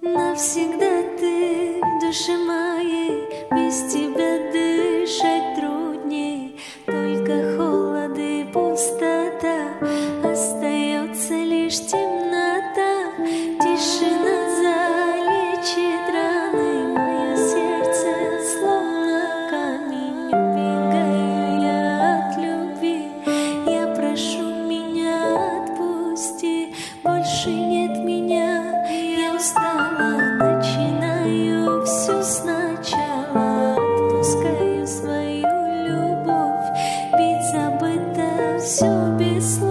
Навсегда ты в душе моей, без тебя дышать. все без слов.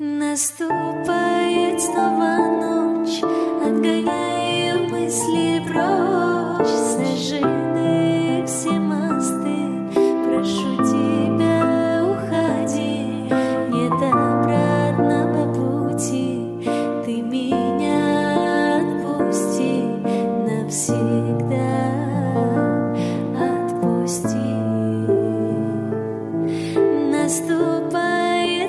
Наступает снова ночь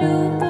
You.